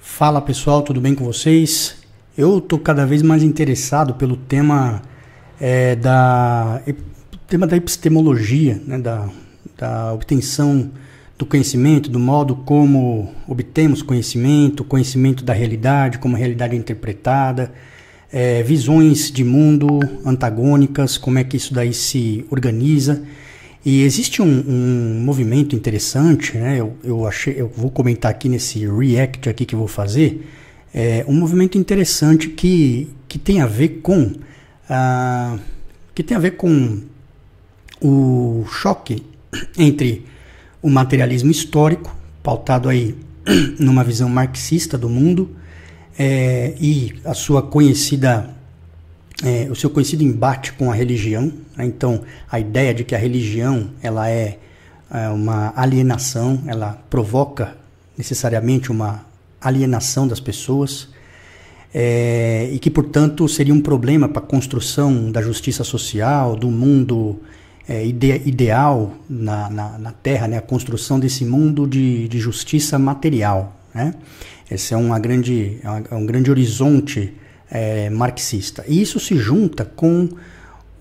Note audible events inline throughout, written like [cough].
Fala pessoal, tudo bem com vocês? Eu estou cada vez mais interessado pelo tema é, da tema da epistemologia, né, da, da obtenção do conhecimento, do modo como obtemos conhecimento, conhecimento da realidade, como a realidade é interpretada, é, visões de mundo antagônicas, como é que isso daí se organiza. E existe um, um movimento interessante, né? Eu, eu, achei, eu vou comentar aqui nesse react aqui que vou fazer, é, um movimento interessante que, que tem a ver com ah, que tem a ver com o choque entre o materialismo histórico, pautado aí [clears throat] numa visão marxista do mundo, é, e a sua conhecida é, o seu conhecido embate com a religião. Né? Então, a ideia de que a religião ela é, é uma alienação, ela provoca necessariamente uma alienação das pessoas. É, e que, portanto, seria um problema para a construção da justiça social, do mundo é, ide ideal na, na, na, Terra, né? a construção desse mundo de, de justiça material. Né? Esse é, uma grande, é um grande horizonte é, marxista. E isso se junta com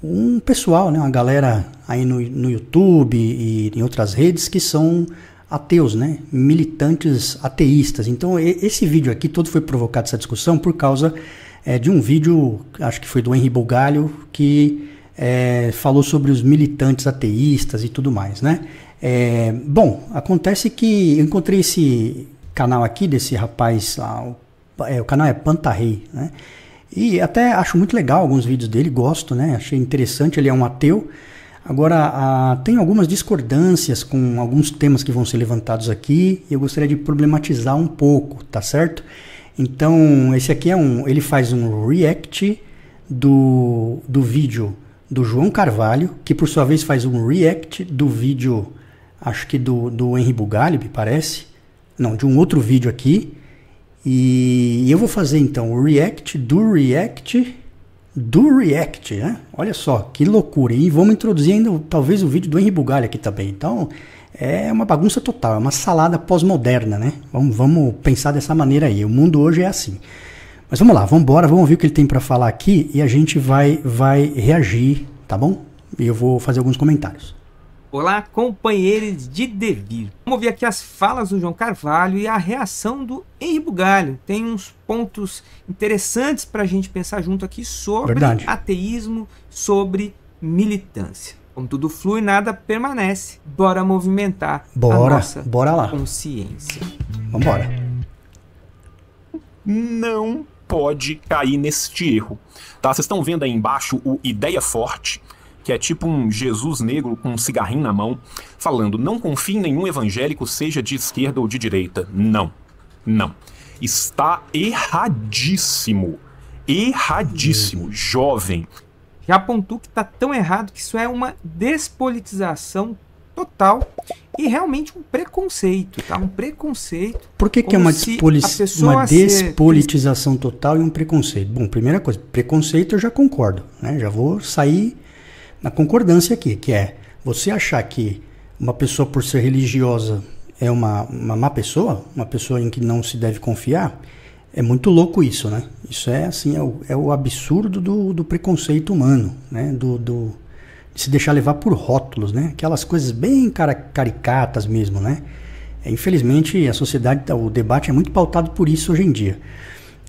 um pessoal, né, uma galera aí no, no YouTube e em outras redes que são ateus, né, militantes ateístas. Então esse vídeo aqui todo foi provocado essa discussão por causa é, de um vídeo, acho que foi do Henry Bugalho, que é, falou sobre os militantes ateístas e tudo mais, né? É, bom, acontece que eu encontrei esse canal aqui desse rapaz lá, é, o canal é Pantarrei, né? E até acho muito legal alguns vídeos dele, gosto, né? Achei interessante, ele é um ateu. Agora, a, tem algumas discordâncias com alguns temas que vão ser levantados aqui e eu gostaria de problematizar um pouco, tá certo? Então, esse aqui é um. Ele faz um react do, do vídeo do João Carvalho, que por sua vez faz um react do vídeo, acho que do, do Henry Bugalho, me parece. Não, de um outro vídeo aqui. E eu vou fazer então o react do react do react, né? Olha só, que loucura. E vamos introduzir ainda talvez o vídeo do Henry Bugalho aqui também. Então, é uma bagunça total, é uma salada pós-moderna, né? Vamos, vamos pensar dessa maneira aí. O mundo hoje é assim. Mas vamos lá, vamos embora, vamos ouvir o que ele tem para falar aqui e a gente vai vai reagir, tá bom? E eu vou fazer alguns comentários. Olá, companheiros de devir. Vamos ver aqui as falas do João Carvalho e a reação do Henri Bugalho. Tem uns pontos interessantes para a gente pensar junto aqui sobre Verdade. ateísmo, sobre militância. Como tudo flui, nada permanece. Bora movimentar bora, a nossa bora lá. consciência. Vambora. Não pode cair neste erro. Tá? Vocês estão vendo aí embaixo o Ideia Forte que é tipo um Jesus negro com um cigarrinho na mão, falando: não confie em nenhum evangélico, seja de esquerda ou de direita. Não, não. Está erradíssimo. Erradíssimo, jovem. Já apontou que está tão errado que isso é uma despolitização total e realmente um preconceito, tá? Um preconceito. Por que, que é uma, despoli uma despolitização ser... total e um preconceito? Bom, primeira coisa, preconceito eu já concordo, né? Já vou sair na concordância aqui, que é você achar que uma pessoa por ser religiosa é uma, uma má pessoa, uma pessoa em que não se deve confiar, é muito louco isso, né? Isso é assim, é o, é o absurdo do, do preconceito humano, né? Do, do, de se deixar levar por rótulos, né? Aquelas coisas bem caricatas mesmo, né? É, infelizmente a sociedade, o debate é muito pautado por isso hoje em dia.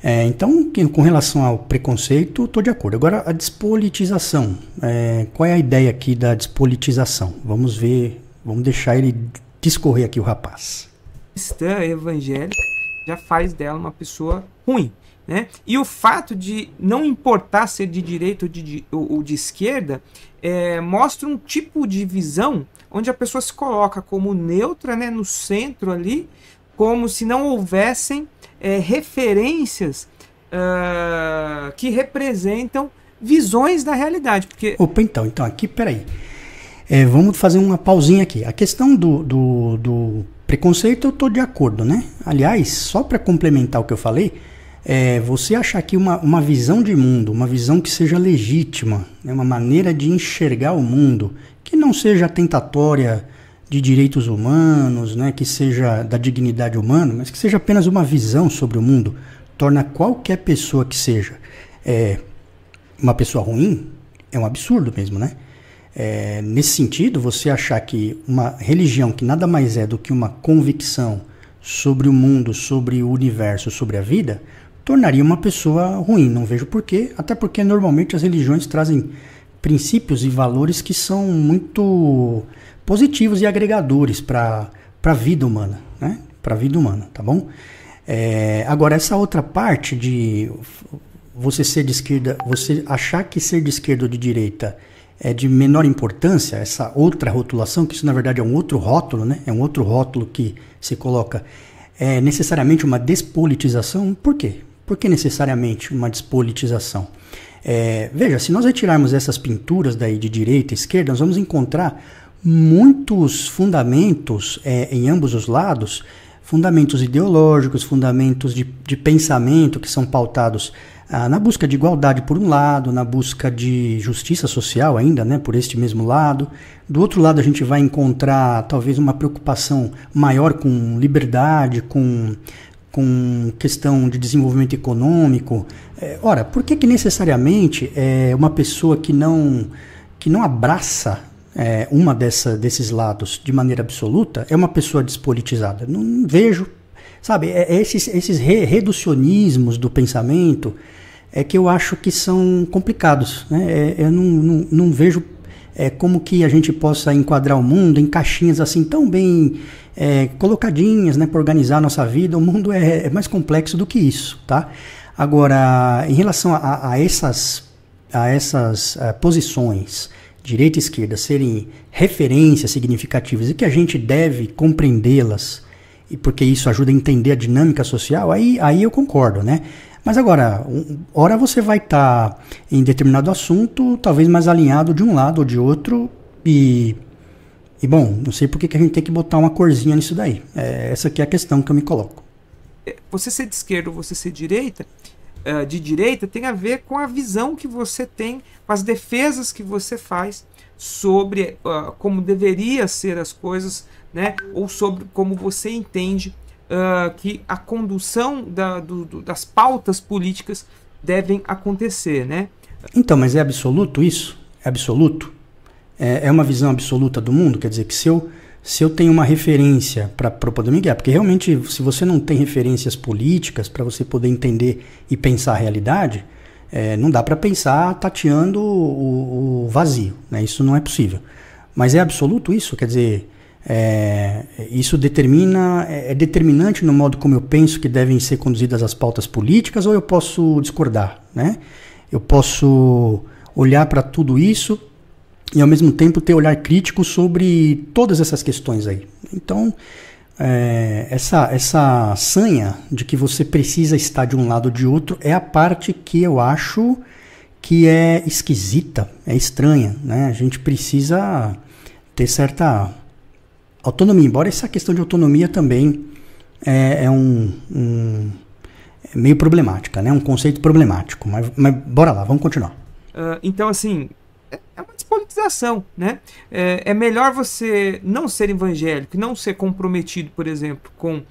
É, então, com relação ao preconceito, estou de acordo. Agora, a despolitização. É, qual é a ideia aqui da despolitização? Vamos ver, vamos deixar ele discorrer aqui, o rapaz. Cristã evangélica já faz dela uma pessoa ruim. Né? E o fato de não importar ser de direita ou de, ou, de esquerda é, mostra um tipo de visão onde a pessoa se coloca como neutra, né, no centro ali, como se não houvessem é, referências uh, que representam visões da realidade. Porque... Opa, então, então aqui, peraí. É, vamos fazer uma pausinha aqui. A questão do, do, do preconceito eu estou de acordo, né? Aliás, só para complementar o que eu falei, é, você achar que uma, uma visão de mundo, uma visão que seja legítima, né? uma maneira de enxergar o mundo, que não seja tentatória, de direitos humanos, né, que seja da dignidade humana, mas que seja apenas uma visão sobre o mundo, torna qualquer pessoa que seja é, uma pessoa ruim, é um absurdo mesmo, né? É, nesse sentido, você achar que uma religião que nada mais é do que uma convicção sobre o mundo, sobre o universo, sobre a vida, tornaria uma pessoa ruim. Não vejo porquê, até porque normalmente as religiões trazem princípios e valores que são muito positivos e agregadores para a vida humana, né? Para a vida humana, tá bom? É, agora, essa outra parte de você ser de esquerda, você achar que ser de esquerda ou de direita é de menor importância, essa outra rotulação, que isso na verdade é um outro rótulo, né? É um outro rótulo que se coloca, é necessariamente uma despolitização. Por quê? Por que necessariamente uma despolitização? É, veja, se nós retirarmos essas pinturas daí de direita e esquerda, nós vamos encontrar muitos fundamentos é, em ambos os lados, fundamentos ideológicos, fundamentos de, de pensamento que são pautados ah, na busca de igualdade por um lado, na busca de justiça social ainda, né, por este mesmo lado. Do outro lado a gente vai encontrar talvez uma preocupação maior com liberdade, com com questão de desenvolvimento econômico. É, ora, por que, que necessariamente é, uma pessoa que não, que não abraça é, uma dessa, desses lados de maneira absoluta é uma pessoa despolitizada? Não vejo. Sabe, é, é esses, esses re reducionismos do pensamento é que eu acho que são complicados. Né? É, eu não, não, não vejo é, como que a gente possa enquadrar o mundo em caixinhas assim tão bem é, colocadinhas, né, para organizar a nossa vida. O mundo é, é, mais complexo do que isso, tá? Agora, em relação a, a essas, a essas uh, posições, direita e esquerda, serem referências significativas e que a gente deve compreendê-las, e porque isso ajuda a entender a dinâmica social, aí, aí eu concordo, né? Mas agora, um, hora você vai estar tá em determinado assunto, talvez mais alinhado de um lado ou de outro, e e bom, não sei por que, a gente tem que botar uma corzinha nisso daí. É, essa aqui é a questão que eu me coloco. É, você ser de esquerda ou você ser de direita, uh, de direita tem a ver com a visão que você tem, com as defesas que você faz sobre uh, como deveria ser as coisas, né? Ou sobre como você entende uh, que a condução da, do, do, das pautas políticas devem acontecer, né? Então, mas é absoluto isso? É absoluto? É, é uma visão absoluta do mundo? Quer dizer, que se eu, se eu tenho uma referência para poder me porque realmente, se você não tem referências políticas para você poder entender e pensar a realidade, é, não dá para pensar tateando o, o, vazio, né? isso não é possível. Mas é absoluto isso? Quer dizer, é, isso determina, é, é determinante no modo como eu penso que devem ser conduzidas as pautas políticas ou eu posso discordar, né? Eu posso olhar para tudo isso e ao mesmo tempo ter olhar crítico sobre todas essas questões aí. Então, é, essa, essa sanha de que você precisa estar de um lado ou de outro é a parte que eu acho que é esquisita, é estranha. Né? A gente precisa ter certa autonomia, embora essa questão de autonomia também é, é um, um é meio problemática, né? um conceito problemático. Mas, mas bora lá, vamos continuar. Uh, então, assim, né? É, é, melhor você não ser evangélico, não ser comprometido, por exemplo, com uh,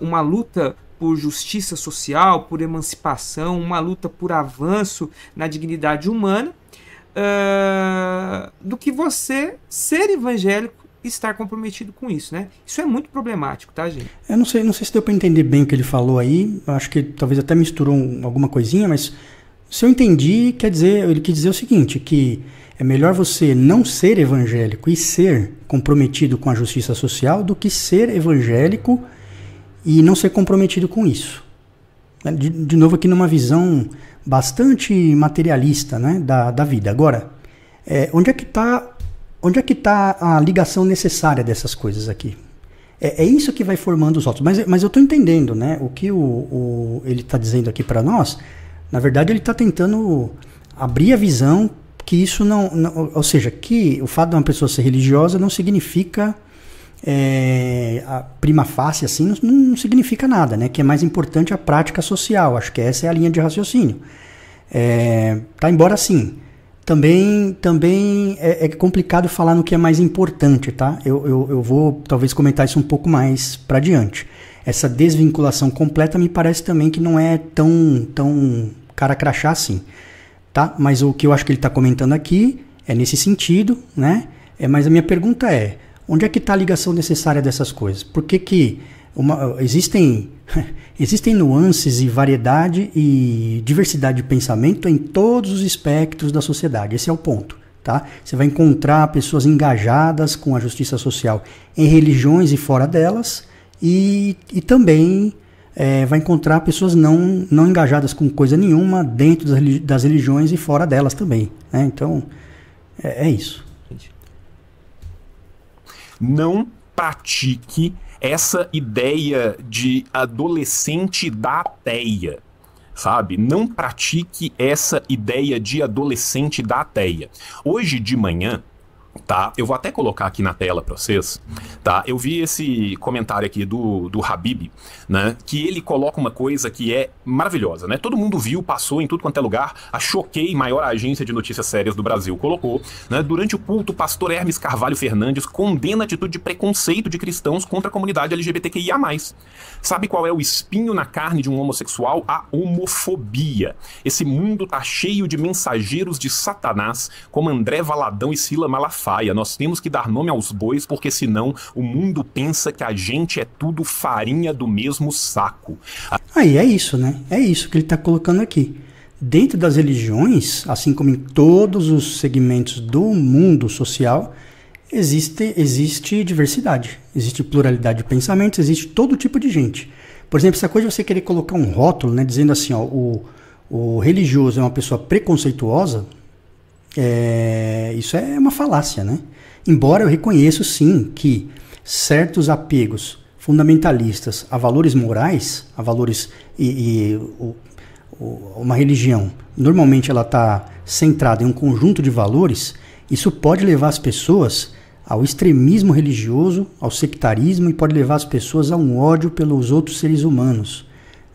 uma luta por justiça social, por emancipação, uma luta por avanço na dignidade humana, uh, do que você ser evangélico e estar comprometido com isso, né? Isso é muito problemático, tá, gente? Eu não sei, não sei se deu para entender bem o que ele falou aí. Acho que talvez até misturou alguma coisinha, mas se eu entendi, quer dizer, ele quer dizer o seguinte, que é melhor você não ser evangélico e ser comprometido com a justiça social do que ser evangélico e não ser comprometido com isso. Né, de, de novo aqui numa visão bastante materialista né, da, da vida. Agora, é, onde é que está onde é que está a ligação necessária dessas coisas aqui? É, é isso que vai formando os outros. Mas, mas eu estou entendendo, né? O que o, o ele está dizendo aqui para nós na verdade, ele está tentando abrir a visão que isso não, não, Ou seja, que o fato de uma pessoa ser religiosa não significa. É, a prima facie assim não, não, significa nada, né? Que é mais importante a prática social. Acho que essa é a linha de raciocínio. É, tá embora assim, também, também é, é, complicado falar no que é mais importante, tá? Eu, eu, eu vou talvez comentar isso um pouco mais para diante. Essa desvinculação completa me parece também que não é tão, tão cara crachá assim, tá? Mas o que eu acho que ele está comentando aqui é nesse sentido, né? É, mas a minha pergunta é, onde é que está a ligação necessária dessas coisas? Por que que uma, existem, [laughs] existem nuances e variedade e diversidade de pensamento em todos os espectros da sociedade. Esse é o ponto. Tá? Você vai encontrar pessoas engajadas com a justiça social em religiões e fora delas, e, e também é, vai encontrar pessoas não, não engajadas com coisa nenhuma dentro das, religiões e fora delas também. Né? Então, é, é isso. Não pratique essa ideia de adolescente da ateia, sabe? Não pratique essa ideia de adolescente da ateia. Hoje de manhã, tá? Eu vou até colocar aqui na tela para vocês, tá? Eu vi esse comentário aqui do, do Habib, né? Que ele coloca uma coisa que é maravilhosa, né? Todo mundo viu, passou em tudo quanto é lugar, a Choquei, maior agência de notícias sérias do Brasil, colocou, né? Durante o culto, o pastor Hermes Carvalho Fernandes condena a atitude de preconceito de cristãos contra a comunidade LGBTQIA+. Sabe qual é o espinho na carne de um homossexual? A homofobia. Esse mundo tá cheio de mensageiros de Satanás, como André Valadão e Sila Malafaia Nós temos que dar nome aos bois, porque senão o mundo pensa que a gente é tudo farinha do mesmo saco. Aí é isso, né? É isso que ele está colocando aqui. Dentro das religiões, assim como em todos os segmentos do mundo social, existe, existe diversidade, existe pluralidade de pensamentos, existe todo tipo de gente. Por exemplo, essa coisa de você querer colocar um rótulo, né, dizendo assim, ó, o, o religioso é uma pessoa preconceituosa, é, isso é uma falácia, né? Embora eu reconheço sim que certos apegos fundamentalistas a valores morais, a valores e, e o, o, uma religião, normalmente ela está centrada em um conjunto de valores, isso pode levar as pessoas ao extremismo religioso, ao sectarismo e pode levar as pessoas a um ódio pelos outros seres humanos.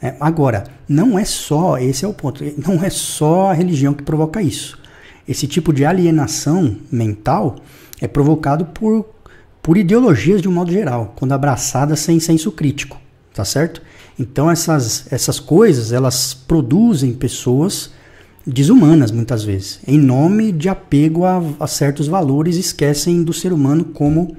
É, agora, não é só, esse é o ponto, não é só a religião que provoca isso. Esse tipo de alienação mental é provocado por, por ideologias de um modo geral, quando abraçadas sem senso crítico, tá certo? Então essas, essas coisas, elas produzem pessoas desumanas muitas vezes, em nome de apego a, a certos valores, esquecem do ser humano como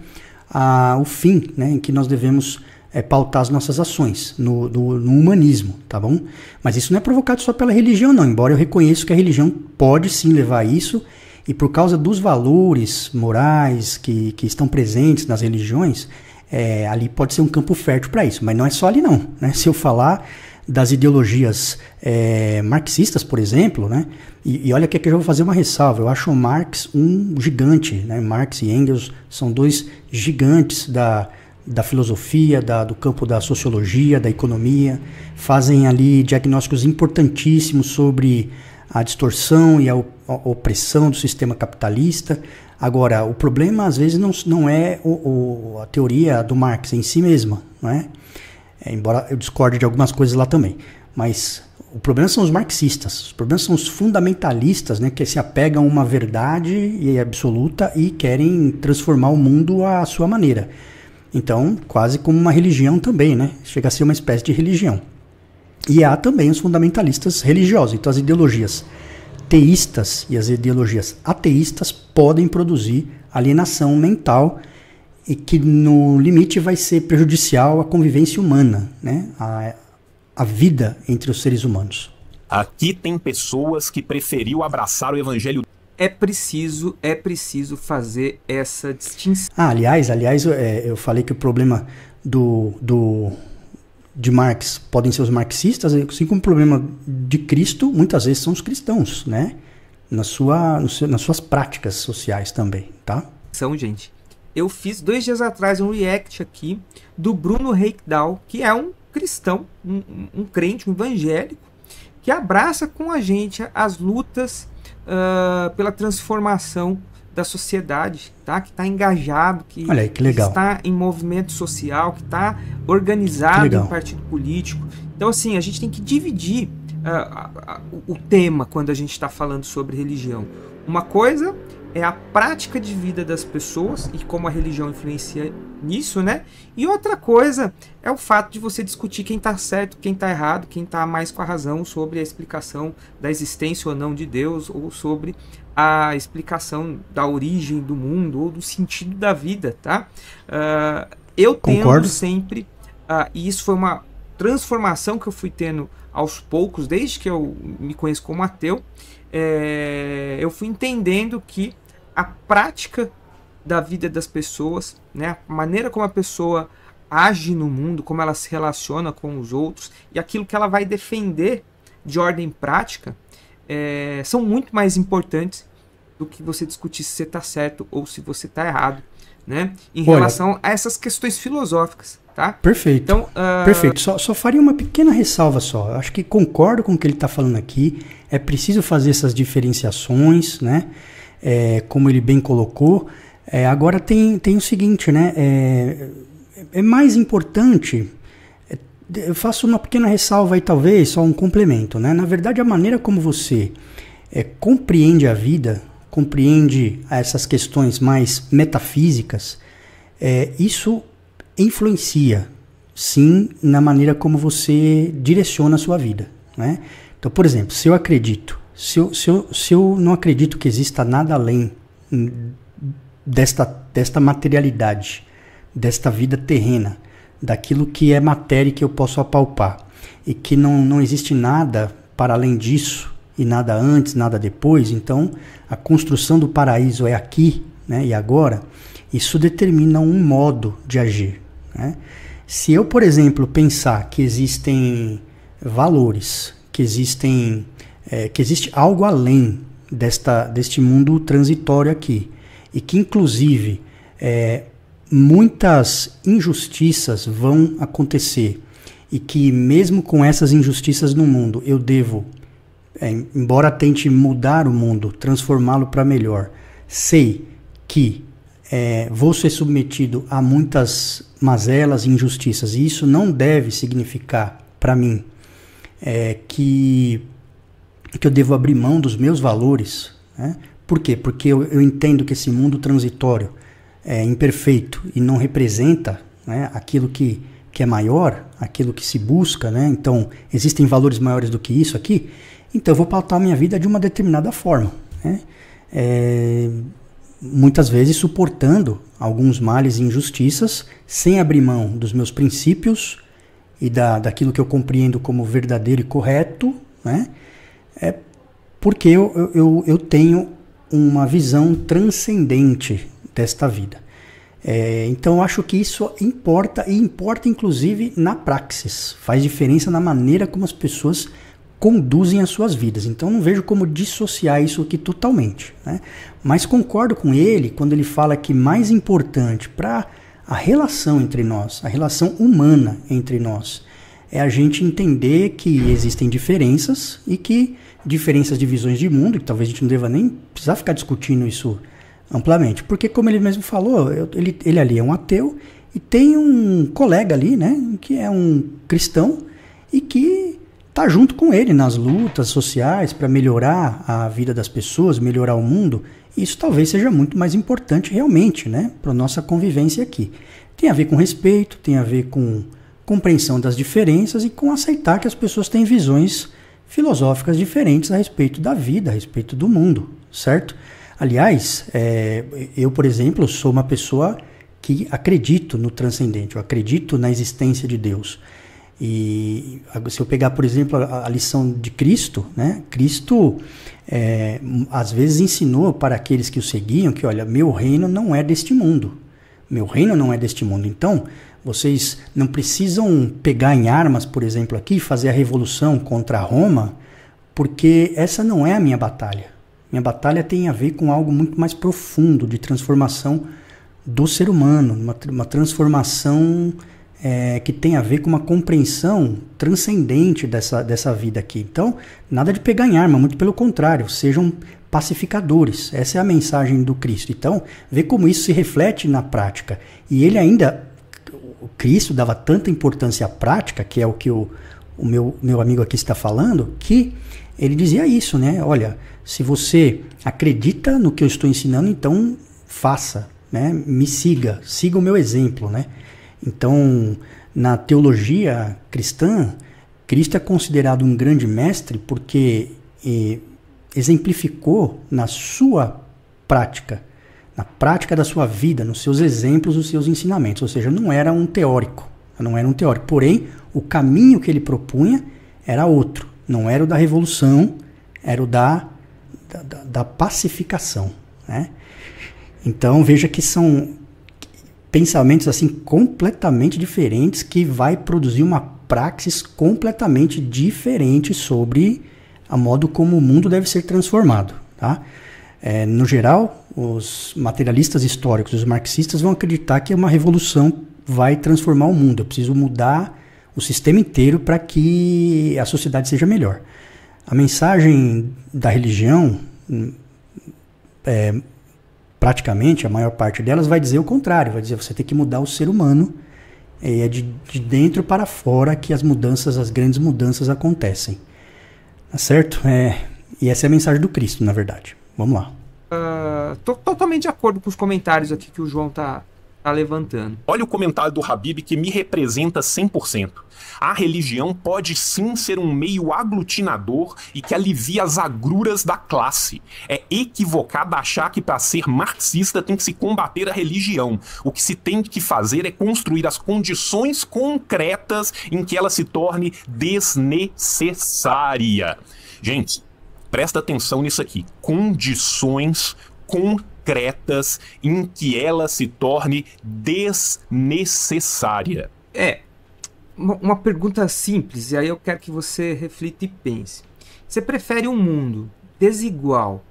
a, o fim né, em que nós devemos é, pautar as nossas ações no, no, no, humanismo, tá bom? Mas isso não é provocado só pela religião, não. Embora eu reconheça que a religião pode sim levar a isso, e por causa dos valores morais que, que estão presentes nas religiões, é, ali pode ser um campo fértil para isso. Mas não é só ali, não. Né? Se eu falar das ideologias é, marxistas, por exemplo, né? E, e olha que aqui eu vou fazer uma ressalva. Eu acho o Marx um gigante, né? Marx e Engels são dois gigantes da, da filosofia, da, do campo da sociologia, da economia, fazem ali diagnósticos importantíssimos sobre a distorção e a, opressão do sistema capitalista. Agora, o problema às vezes não, não é o, o, a teoria do Marx em si mesma, não é? é? Embora eu discorde de algumas coisas lá também, mas o problema são os marxistas, os problemas são os fundamentalistas, né, que se apegam a uma verdade absoluta e querem transformar o mundo à sua maneira. Então, quase como uma religião também, né? Chega a ser uma espécie de religião. E há também os fundamentalistas religiosos. Então, as ideologias teístas e as ideologias ateístas podem produzir alienação mental e que no limite vai ser prejudicial à convivência humana, né? a, a vida entre os seres humanos. Aqui tem pessoas que preferiu abraçar o evangelho é preciso é preciso fazer essa distinção. Ah, aliás, aliás, eu, é, eu falei que o problema do, do de Marx podem ser os marxistas, assim como o problema de Cristo muitas vezes são os cristãos, né? Na sua, seu, nas suas práticas sociais também, tá? São, gente. Eu fiz dois dias atrás um react aqui do Bruno Reikdal, que é um cristão, um, um crente, um evangélico, que abraça com a gente as lutas uh, pela transformação da sociedade, tá? Que está engajado, que, aí, que está em movimento social, que está organizado em partido político. Então, assim, a gente tem que dividir uh, uh, o tema quando a gente está falando sobre religião. Uma coisa é a prática de vida das pessoas e como a religião influencia nisso, né? E outra coisa é o fato de você discutir quem está certo, quem está errado, quem está mais com a razão sobre a explicação da existência ou não de Deus ou sobre a explicação da origem do mundo ou do sentido da vida, tá? Uh, eu Concordo. tendo sempre, uh, e isso foi uma transformação que eu fui tendo aos poucos, desde que eu me conheço como ateu, é, eu fui entendendo que a prática da vida das pessoas, né, a maneira como a pessoa age no mundo, como ela se relaciona com os outros e aquilo que ela vai defender de ordem prática é, são muito mais importantes do que você discutir se você está certo ou se você está errado, né? Em Olha, relação a essas questões filosóficas, tá? Perfeito. Então, uh, Perfeito. Só, só faria uma pequena ressalva só. Acho que concordo com o que ele está falando aqui. É preciso fazer essas diferenciações, né? É, como ele bem colocou. É, agora tem, tem o seguinte, né? É, é mais importante. é, Eu faço uma pequena ressalva aí, talvez, só um complemento, né? Na verdade, a maneira como você é, compreende a vida, compreende essas questões mais metafísicas, é, isso influencia, sim, na maneira como você direciona a sua vida. Né? Então, por exemplo, se eu acredito, se eu, se, eu, se eu não acredito que exista nada além desta, desta materialidade, desta vida terrena, daquilo que é matéria que eu posso apalpar, e que não, não existe nada para além disso, e nada antes, nada depois, então a construção do paraíso é aqui né, e agora, isso determina um modo de agir. Né? Se eu, por exemplo, pensar que existem valores, que existem, é, que existe algo além desta, deste mundo transitório aqui, e que inclusive é, muitas injustiças vão acontecer, e que mesmo com essas injustiças no mundo eu devo é, embora tente mudar o mundo, transformá-lo para melhor, sei que é, vou ser submetido a muitas mazelas e injustiças, e isso não deve significar para mim é, que, que eu devo abrir mão dos meus valores. Né? Por quê? Porque eu, eu, entendo que esse mundo transitório é imperfeito e não representa né, aquilo que, que é maior, aquilo que se busca. Né? Então, existem valores maiores do que isso aqui. Então eu vou pautar a minha vida de uma determinada forma. Né? É, muitas vezes suportando alguns males e injustiças, sem abrir mão dos meus princípios e da, daquilo que eu compreendo como verdadeiro e correto, né? é porque eu, eu, eu tenho uma visão transcendente desta vida. É, então acho que isso importa e importa inclusive na praxis, faz diferença na maneira como as pessoas conduzem as suas vidas. Então não vejo como dissociar isso aqui totalmente. Né? Mas concordo com ele quando ele fala que mais importante para a relação entre nós, a relação humana entre nós, é a gente entender que existem diferenças e que diferenças de visões de mundo, que talvez a gente não deva nem precisar ficar discutindo isso amplamente, porque como ele mesmo falou, ele, ele ali é um ateu e tem um colega ali, né, que é um cristão e que tá junto com ele nas lutas sociais para melhorar a vida das pessoas, melhorar o mundo, isso talvez seja muito mais importante realmente, né, para nossa convivência aqui. Tem a ver com respeito, tem a ver com compreensão das diferenças e com aceitar que as pessoas têm visões filosóficas diferentes a respeito da vida, a respeito do mundo, certo? Aliás, é, eu, por exemplo, sou uma pessoa que acredito no transcendente, eu acredito na existência de Deus. E se eu pegar, por exemplo, a, a lição de Cristo, né? Cristo é, às vezes ensinou para aqueles que o seguiam que, olha, meu reino não é deste mundo. Meu reino não é deste mundo. Então, vocês não precisam pegar em armas, por exemplo, aqui fazer a revolução contra Roma, porque essa não é a minha batalha. Minha batalha tem a ver com algo muito mais profundo de transformação do ser humano, uma, uma transformação é, que tem a ver com uma compreensão transcendente dessa, dessa vida aqui. Então, nada de pegar em arma, muito pelo contrário, sejam pacificadores. Essa é a mensagem do Cristo. Então, vê como isso se reflete na prática. E ele ainda, o Cristo dava tanta importância à prática, que é o que o, o meu, meu amigo aqui está falando, que ele dizia isso, né? Olha, se você acredita no que eu estou ensinando, então faça, né? Me siga, siga o meu exemplo, né? Então, na teologia cristã, Cristo é considerado um grande mestre porque eh, exemplificou na sua prática, na prática da sua vida, nos seus exemplos, nos seus ensinamentos. Ou seja, não era um teórico, não era um teórico. Porém, o caminho que ele propunha era outro. Não era o da revolução, era o da, da, da pacificação. Né? Então veja que são pensamentos assim completamente diferentes que vai produzir uma praxis completamente diferente sobre a modo como o mundo deve ser transformado. Tá? É, no geral, os materialistas históricos, os marxistas vão acreditar que uma revolução vai transformar o mundo. Eu preciso mudar o sistema inteiro para que a sociedade seja melhor. A mensagem da religião, é, praticamente a maior parte delas, vai dizer o contrário: vai dizer você tem que mudar o ser humano. É de, de dentro para fora que as mudanças, as grandes mudanças acontecem. Tá certo? É, e essa é a mensagem do Cristo, na verdade. Vamos lá. Uh, tô totalmente de acordo com os comentários aqui que o João tá, tá levantando. Olha o comentário do Habib que me representa 100%. A religião pode sim ser um meio aglutinador e que alivia as agruras da classe. É equivocado achar que para ser marxista tem que se combater a religião. O que se tem que fazer é construir as condições concretas em que ela se torne desnecessária. Gente, presta atenção nisso aqui. Condições concretas em que ela se torne desnecessária. É, uma pergunta simples, e aí eu quero que você reflita e pense. Você prefere um mundo desigual,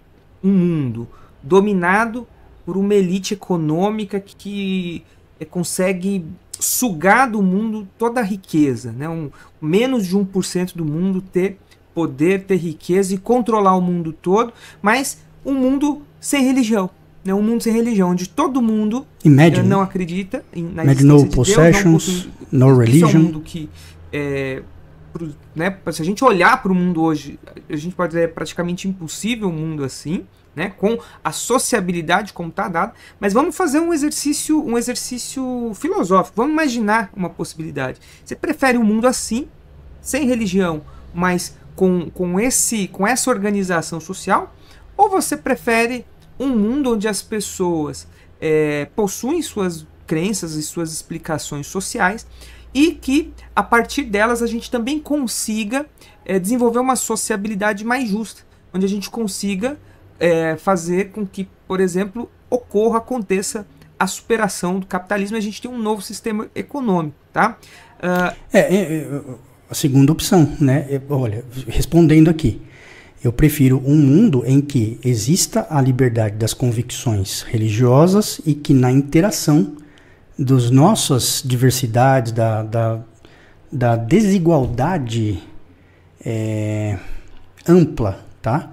um mundo dominado por uma elite econômica que consegue sugar do mundo toda a riqueza, né? um, menos de 1% do mundo ter poder, ter riqueza e controlar o mundo todo, mas um mundo sem religião, né? um mundo sem religião, onde todo mundo Imagine. não acredita em, na Imagine no de possessions, Deus, não no religion. Isso é um mundo que, é, pro, né, se a gente olhar para o mundo hoje, a gente pode dizer é praticamente impossível um mundo assim, né, com a sociabilidade como está dada, mas vamos fazer um exercício, um exercício filosófico, vamos imaginar uma possibilidade. Você prefere um mundo assim, sem religião, mas com, com, esse, com essa organização social, ou você prefere um mundo onde as pessoas é, possuem suas crenças e suas explicações sociais e que a partir delas a gente também consiga é, desenvolver uma sociabilidade mais justa, onde a gente consiga é, fazer com que, por exemplo, ocorra, aconteça a superação do capitalismo e a gente tem um novo sistema econômico, tá? Uh... É, é, a segunda opção, né? Olha, respondendo aqui, eu prefiro um mundo em que exista a liberdade das convicções religiosas e que na interação das nossas diversidades, da, da, da desigualdade é, ampla, tá?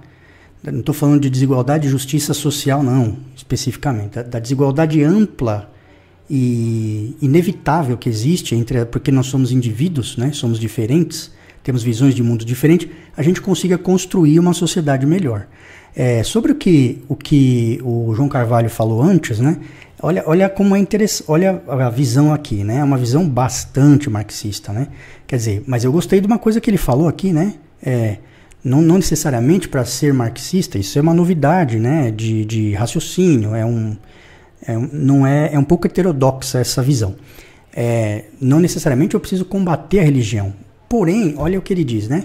Não estou falando de desigualdade e justiça social, não, especificamente. Da, da desigualdade ampla e inevitável que existe entre, porque nós somos indivíduos, né? Somos diferentes temos visões de mundo diferentes, a gente consiga construir uma sociedade melhor. É, sobre o que, o que o João Carvalho falou antes, né? Olha, olha como é interessante, olha a visão aqui, né? É uma visão bastante marxista, né? Quer dizer, mas eu gostei de uma coisa que ele falou aqui, né? É, não, não necessariamente para ser marxista, isso é uma novidade, né? De, de raciocínio, é um, é, não é, é um pouco heterodoxa essa visão. É, não necessariamente eu preciso combater a religião. Porém, olha o que ele diz, né?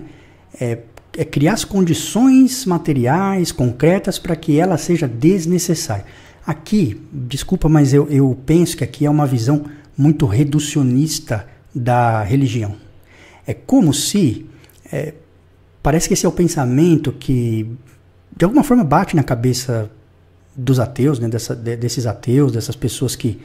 É, é criar as condições materiais concretas para que ela seja desnecessária. Aqui, desculpa, mas eu, eu penso que aqui é uma visão muito reducionista da religião. É como se. É, parece que esse é o pensamento que, de alguma forma, bate na cabeça dos ateus, né, dessa, de, desses ateus, dessas pessoas que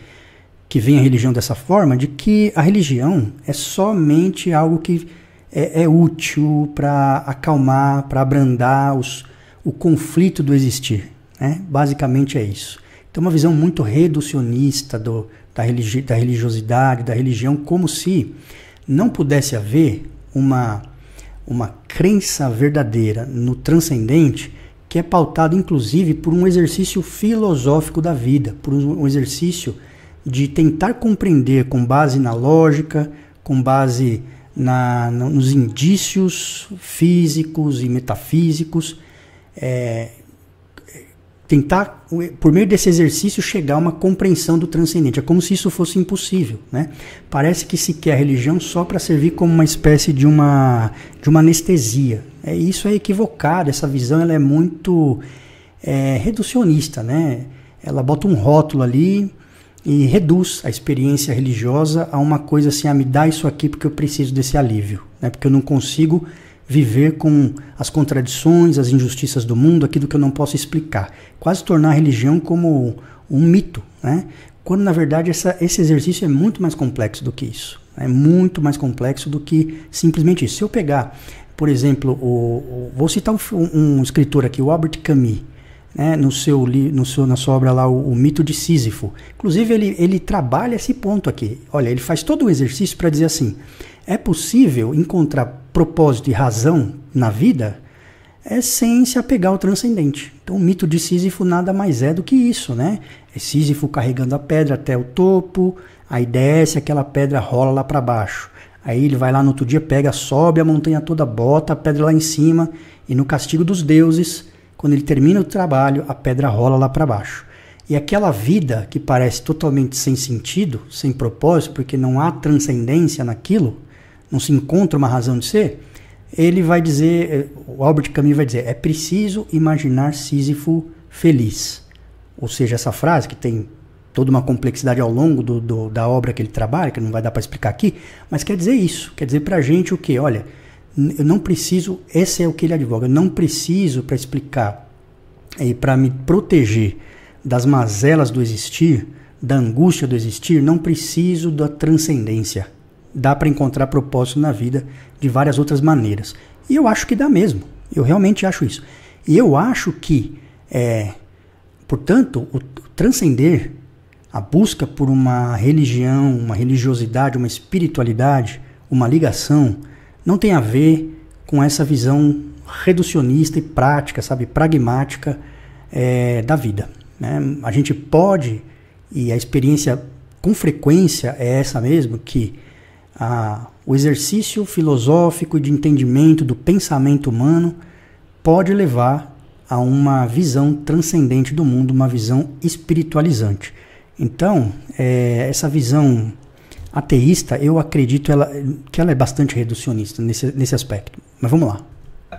que vem a religião dessa forma, de que a religião é somente algo que é, é útil para acalmar, para abrandar os, o conflito do existir. Né? Basicamente é isso. Então, uma visão muito reducionista do, da, religi da religiosidade, da religião, como se não pudesse haver uma, uma crença verdadeira no transcendente que é pautado inclusive por um exercício filosófico da vida, por um exercício de tentar compreender com base na lógica, com base na, nos indícios físicos e metafísicos, é, tentar, por meio desse exercício, chegar a uma compreensão do transcendente. É como se isso fosse impossível. Né? Parece que se quer a religião só para servir como uma espécie de uma, de uma anestesia. É, isso é equivocado, essa visão ela é muito é, reducionista. Né? Ela bota um rótulo ali e reduz a experiência religiosa a uma coisa assim, ah, me dá isso aqui porque eu preciso desse alívio, né? porque eu não consigo viver com as contradições, as injustiças do mundo, aquilo que eu não posso explicar. Quase tornar a religião como um mito, né? quando na verdade essa, esse exercício é muito mais complexo do que isso. É muito mais complexo do que simplesmente isso. Se eu pegar, por exemplo, o, o vou citar um, um, escritor aqui, o Albert Camus, né, no seu, no seu, na sua obra lá, o, o, Mito de Sísifo. Inclusive, ele, ele trabalha esse ponto aqui. Olha, ele faz todo o exercício para dizer assim: é possível encontrar propósito e razão na vida é sem se apegar ao transcendente. Então, o mito de Sísifo nada mais é do que isso, né? É Sísifo carregando a pedra até o topo, aí desce, aquela pedra rola lá para baixo. Aí ele vai lá no outro dia, pega, sobe a montanha toda, bota a pedra lá em cima, e no castigo dos deuses, quando ele termina o trabalho, a pedra rola lá para baixo. E aquela vida que parece totalmente sem sentido, sem propósito, porque não há transcendência naquilo, não se encontra uma razão de ser, ele vai dizer, eh, o Albert Camus vai dizer, é preciso imaginar Sísifo feliz. Ou seja, essa frase que tem toda uma complexidade ao longo do, do, da obra que ele trabalha, que não vai dar para explicar aqui, mas quer dizer isso, quer dizer para a gente o que? Olha, eu não preciso, esse é o que ele advoga, eu não preciso para explicar e para me proteger das mazelas do existir, da angústia do existir, não preciso da transcendência dá para encontrar propósito na vida de várias outras maneiras. E eu acho que dá mesmo. Eu realmente acho isso. E eu acho que, é, portanto, o transcender, a busca por uma religião, uma religiosidade, uma espiritualidade, uma ligação, não tem a ver com essa visão reducionista e prática, sabe, pragmática é, da vida. Né? A gente pode, e a experiência com frequência é essa mesmo, que a, o exercício filosófico de entendimento do pensamento humano pode levar a uma visão transcendente do mundo, uma visão espiritualizante. Então, é, essa visão ateísta, eu acredito ela, que ela é bastante reducionista nesse, nesse aspecto. Mas vamos lá.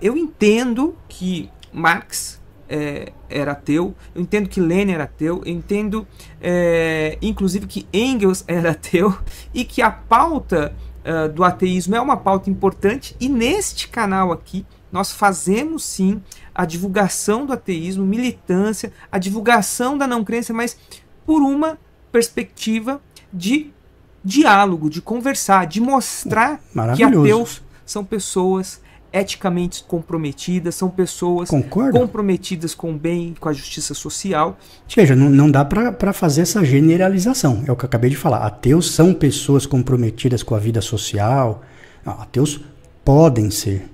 Eu entendo que Marx é, era ateu, eu entendo que Lenin era ateu, eu entendo é, inclusive que Engels [laughs] era ateu e que a pauta uh, do ateísmo é uma pauta importante. E neste canal aqui nós fazemos sim a divulgação do ateísmo, militância, a divulgação da não crença, mas por uma perspectiva de diálogo, de conversar, de mostrar que ateus são pessoas eticamente comprometidas, são pessoas Concordo. comprometidas com o bem, com a justiça social. Veja, não, não dá para fazer essa generalização. É o que eu acabei de falar. Ateus são pessoas comprometidas com a vida social. Ateus podem ser.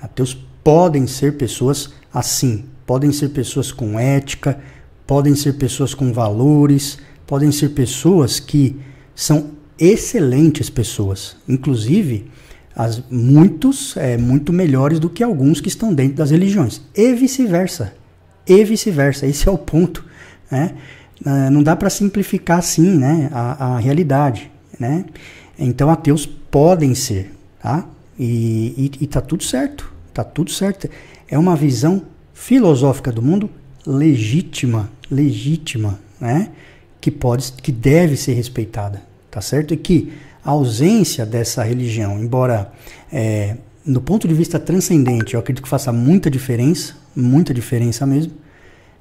Ateus podem ser pessoas assim. Podem ser pessoas com ética, podem ser pessoas com valores, podem ser pessoas que são excelentes pessoas. Inclusive, as, muitos é, muito melhores do que alguns que estão dentro das religiões. E vice-versa. E vice-versa. Esse é o ponto. Né? Uh, não dá para simplificar assim né? a, a realidade. Né? Então ateus podem ser. Tá? E, e, e tá tudo certo. Tá tudo certo. É uma visão filosófica do mundo legítima, legítima, né? Que pode, que deve ser respeitada, tá certo? E que a ausência dessa religião, embora é, do ponto de vista transcendente, eu acredito que faça muita diferença, muita diferença mesmo,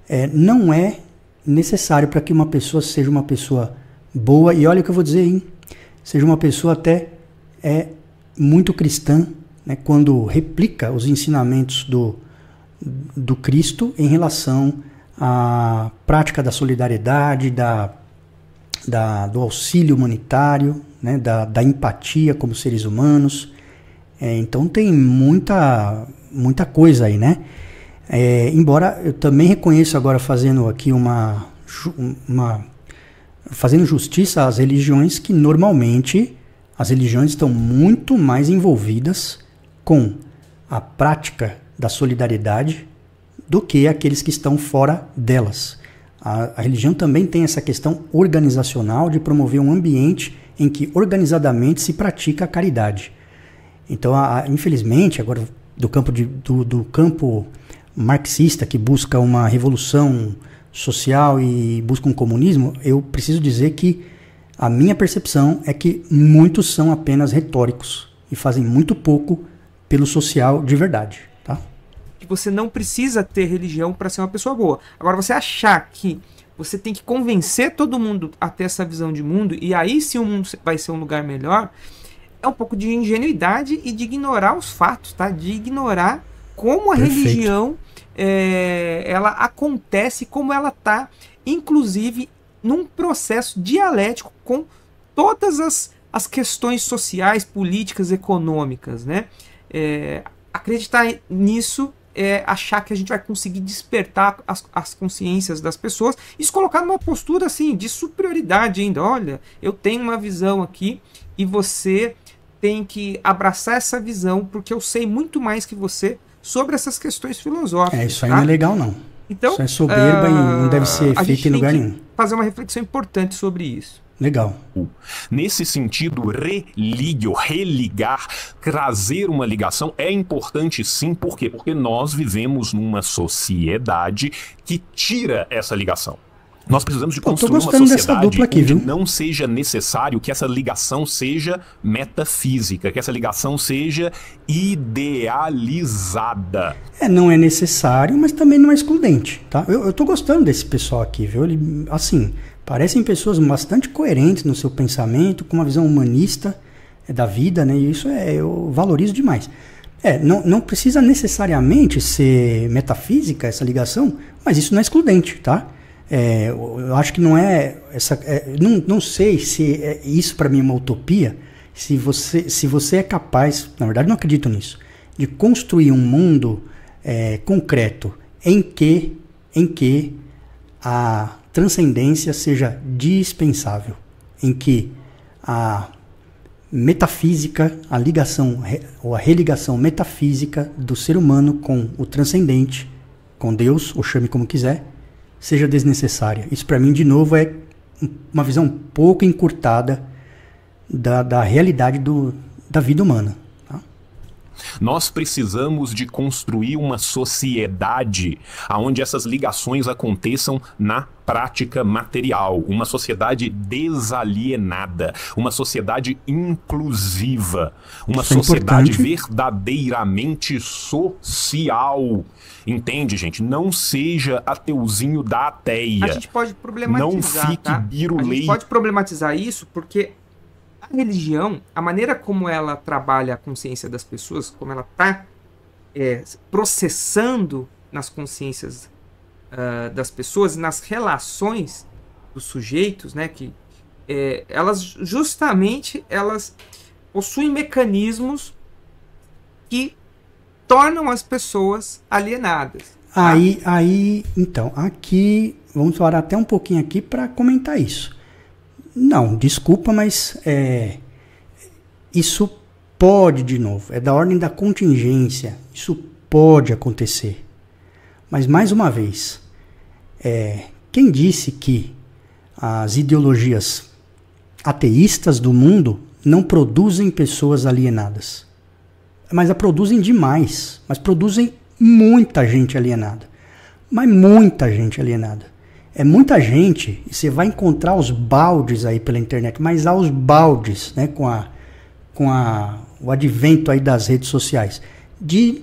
é, não é necessário para que uma pessoa seja uma pessoa boa, e olha o que eu vou dizer, hein? seja uma pessoa até é, muito cristã, né, quando replica os ensinamentos do, do Cristo em relação à prática da solidariedade, da, da, do auxílio humanitário, né, da, da empatia como seres humanos. É, então tem muita, muita coisa aí, né? É, embora eu também reconheço agora fazendo aqui uma, uma fazendo justiça às religiões que normalmente as religiões estão muito mais envolvidas com a prática da solidariedade do que aqueles que estão fora delas. A, a religião também tem essa questão organizacional de promover um ambiente em que organizadamente se pratica a caridade. Então, a, a, infelizmente, agora do campo, de, do, do campo marxista que busca uma revolução social e busca um comunismo, eu preciso dizer que a minha percepção é que muitos são apenas retóricos e fazem muito pouco pelo social de verdade, tá? Você não precisa ter religião para ser uma pessoa boa. Agora, você achar que você tem que convencer todo mundo a ter essa visão de mundo e aí sim o mundo vai ser um lugar melhor, é um pouco de ingenuidade e de ignorar os fatos, tá? De ignorar como a Perfeito. religião é, ela acontece, como ela está, inclusive num processo dialético com todas as, as questões sociais, políticas, econômicas, né? É, acreditar nisso é achar que a gente vai conseguir despertar as, as consciências das pessoas e se colocar numa postura assim de superioridade ainda. Olha, eu tenho uma visão aqui e você tem que abraçar essa visão porque eu sei muito mais que você sobre essas questões filosóficas. É, isso aí tá? não é legal não. Então, isso é soberba uh, e não deve ser feito em lugar nenhum. Fazer uma reflexão importante sobre isso. Legal. Nesse sentido, religio, religar, trazer uma ligação é importante sim, por quê? Porque nós vivemos numa sociedade que tira essa ligação. Nós precisamos de construir uma sociedade aqui, onde não seja necessário que essa ligação seja metafísica, que essa ligação seja idealizada. É, não é necessário, mas também não é excludente, tá? Eu, eu tô gostando desse pessoal aqui, viu? Ele, assim, parecem pessoas bastante coerentes no seu pensamento, com uma visão humanista é, da vida, né? E isso é, eu valorizo demais. É, não, não precisa necessariamente ser metafísica essa ligação, mas isso não é excludente, tá? É, eu acho que não é essa. É, não, não sei se é, isso para mim é uma utopia. Se você, se você é capaz, na verdade não acredito nisso, de construir um mundo é, concreto em que, em que a transcendência seja dispensável, em que a metafísica, a ligação ou a religação metafísica do ser humano com o transcendente, com Deus, ou chame como quiser, seja desnecessária. Isso para mim, de novo, é uma visão um pouco encurtada da, da realidade do, da vida humana. Nós precisamos de construir uma sociedade onde essas ligações aconteçam na prática material, uma sociedade desalienada, uma sociedade inclusiva, uma Isso é sociedade é verdadeiramente social. Entende, gente? Não seja ateuzinho da ateia. A gente pode problematizar. Não fique tá? birulei. A gente pode problematizar isso porque a religião, a maneira como ela trabalha a consciência das pessoas, como ela está é, processando nas consciências uh, das pessoas, nas relações dos sujeitos, né, que é, elas justamente elas possuem mecanismos que tornam as pessoas alienadas. Aí, aí, então, aqui vamos falar até um pouquinho aqui para comentar isso. Não, desculpa, mas é, isso pode de novo, é da ordem da contingência. Isso pode acontecer. Mas, mais uma vez, é, quem disse que as ideologias ateístas do mundo não produzem pessoas alienadas? Mas a produzem demais. Mas produzem muita gente alienada. Mas muita gente alienada. É muita gente, e você vai encontrar os baldes aí pela internet, mas há os baldes, né, com, a, com a, o advento aí das redes sociais, de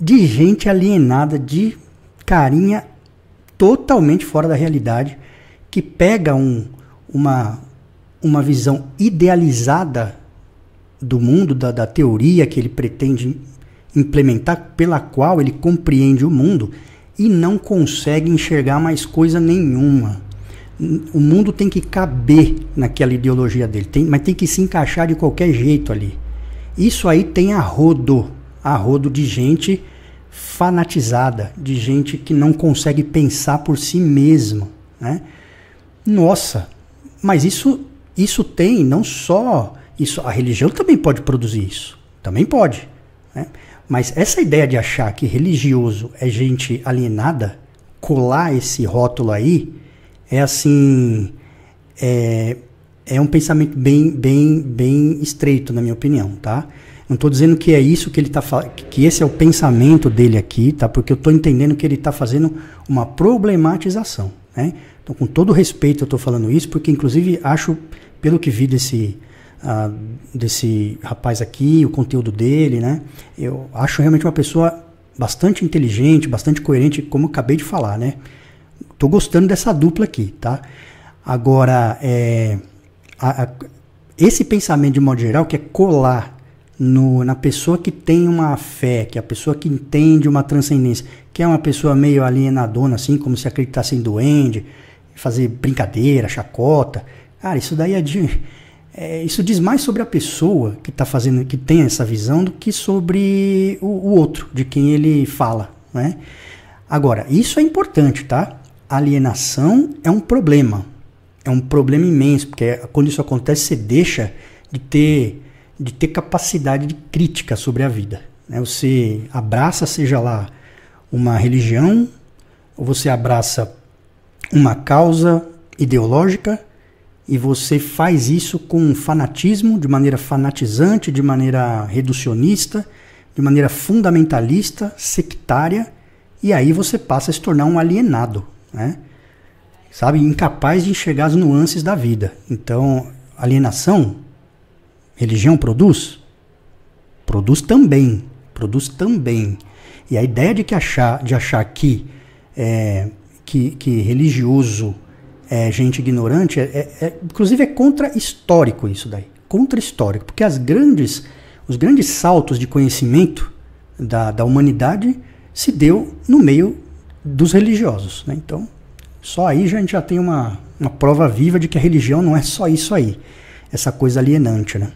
de gente alienada, de carinha totalmente fora da realidade, que pega um, uma, uma visão idealizada do mundo, da, da teoria que ele pretende implementar, pela qual ele compreende o mundo, e não consegue enxergar mais coisa nenhuma. O mundo tem que caber naquela ideologia dele, tem, mas tem que se encaixar de qualquer jeito ali. Isso aí tem a rodo, a rodo de gente fanatizada, de gente que não consegue pensar por si mesmo, né? Nossa, mas isso isso tem não só isso, a religião também pode produzir isso, também pode, né? Mas essa ideia de achar que religioso é gente alienada, colar esse rótulo aí, é assim, é, é um pensamento bem, bem, bem estreito, na minha opinião, tá? Não estou dizendo que é isso que ele está que esse é o pensamento dele aqui, tá? Porque eu estou entendendo que ele está fazendo uma problematização, né? Então, com todo respeito, eu estou falando isso, porque inclusive acho, pelo que vi desse desse rapaz aqui, o conteúdo dele, né? Eu acho realmente uma pessoa bastante inteligente, bastante coerente, como eu acabei de falar, né? Tô gostando dessa dupla aqui, tá? Agora, é, a, a, esse pensamento de modo geral, que é colar no, na pessoa que tem uma fé, que é a pessoa que entende uma transcendência, que é uma pessoa meio alienadona, assim, como se acreditasse em duende, fazer brincadeira, chacota. Cara, isso daí é de, é, isso diz mais sobre a pessoa que está fazendo, que tem essa visão, do que sobre o, o, outro, de quem ele fala, né? Agora, isso é importante, tá? Alienação é um problema, é um problema imenso, porque quando isso acontece, você deixa de ter, de ter capacidade de crítica sobre a vida. Né? Você abraça, seja lá uma religião, ou você abraça uma causa ideológica, e você faz isso com fanatismo, de maneira fanatizante, de maneira reducionista, de maneira fundamentalista, sectária, e aí você passa a se tornar um alienado, né? Sabe, incapaz de enxergar as nuances da vida. Então, alienação, religião produz? Produz também, produz também. E a ideia de que achar, de achar que, é, que, que religioso é, gente ignorante, é, é, é, inclusive é contra-histórico isso daí. Contra-histórico, porque as grandes, os grandes saltos de conhecimento da, da humanidade se deu no meio dos religiosos. Né? Então, só aí a gente já tem uma, uma prova viva de que a religião não é só isso aí, essa coisa alienante. Né?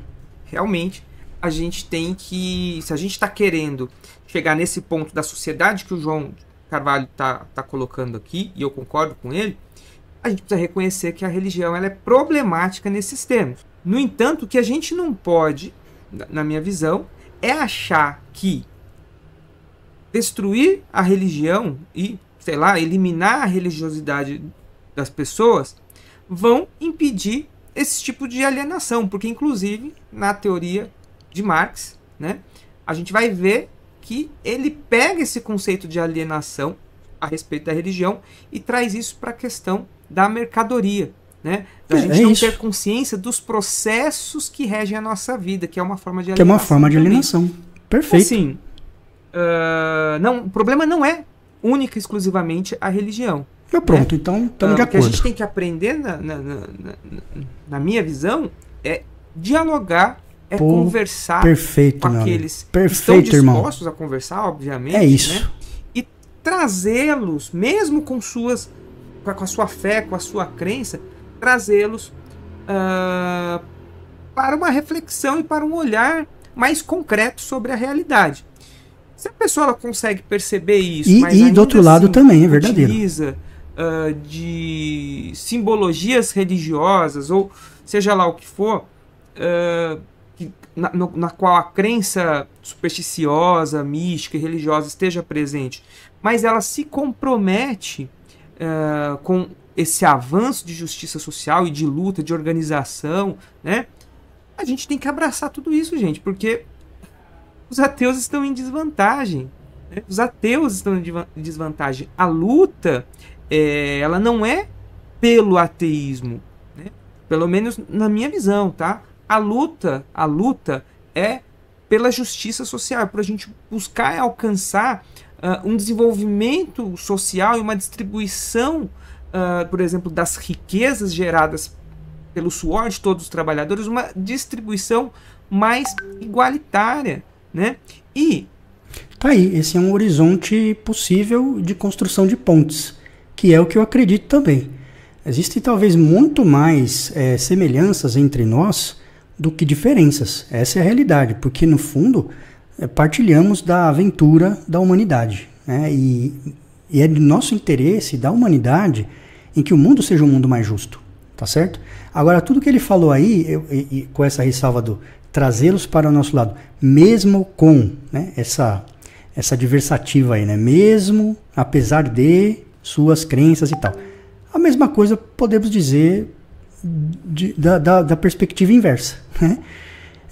Realmente, a gente tem que, se a gente está querendo chegar nesse ponto da sociedade que o João Carvalho está tá colocando aqui, e eu concordo com ele, a gente precisa reconhecer que a religião ela é problemática nesses termos. No entanto, o que a gente não pode, na minha visão, é achar que destruir a religião e, sei lá, eliminar a religiosidade das pessoas vão impedir esse tipo de alienação, porque inclusive na teoria de Marx, né, a gente vai ver que ele pega esse conceito de alienação a respeito da religião e traz isso para a questão da mercadoria. Né? Da é, gente é não isso. ter consciência dos processos que regem a nossa vida, que é uma forma de alienação. Que é uma forma de alienação. Também. Perfeito. Assim, uh, não, o problema não é única e exclusivamente a religião. Mas pronto, né? então estamos uh, de acordo. O que a gente tem que aprender, na, na, na, na minha visão, é dialogar, é Pô, conversar perfeito, com aqueles perfeito, que estão dispostos irmão. a conversar, obviamente. É isso. Né? E trazê-los, mesmo com suas com a sua fé, com a sua crença, trazê-los uh, para uma reflexão e para um olhar mais concreto sobre a realidade. Se a pessoa consegue perceber isso, e, e do outro assim, lado também é verdadeiro. Utiliza uh, de simbologias religiosas ou seja lá o que for, uh, que, na, no, na qual a crença supersticiosa, mística e religiosa esteja presente, mas ela se compromete uh, com esse avanço de justiça social e de luta, de organização, né? A gente tem que abraçar tudo isso, gente, porque os ateus estão em desvantagem. Né? Os ateus estão em desvantagem. A luta, é, ela não é pelo ateísmo, né? pelo menos na minha visão, tá? A luta, a luta é pela justiça social, para a gente buscar alcançar uh, um desenvolvimento social e uma distribuição, uh, por exemplo, das riquezas geradas pelo suor de todos os trabalhadores, uma distribuição mais igualitária, né? E tá aí, esse é um horizonte possível de construção de pontes, que é o que eu acredito também. Existem talvez muito mais é, semelhanças entre nós do que diferenças. Essa é a realidade, porque no fundo partilhamos da aventura da humanidade. Né? E, e é de nosso interesse, da humanidade, em que o mundo seja um mundo mais justo. Tá certo? Agora, tudo que ele falou aí, eu, e, com essa ressalva do trazê-los para o nosso lado, mesmo com né, essa, essa diversativa aí, né? mesmo apesar de suas crenças e tal. A mesma coisa podemos dizer de, da, da, da, perspectiva inversa. Né?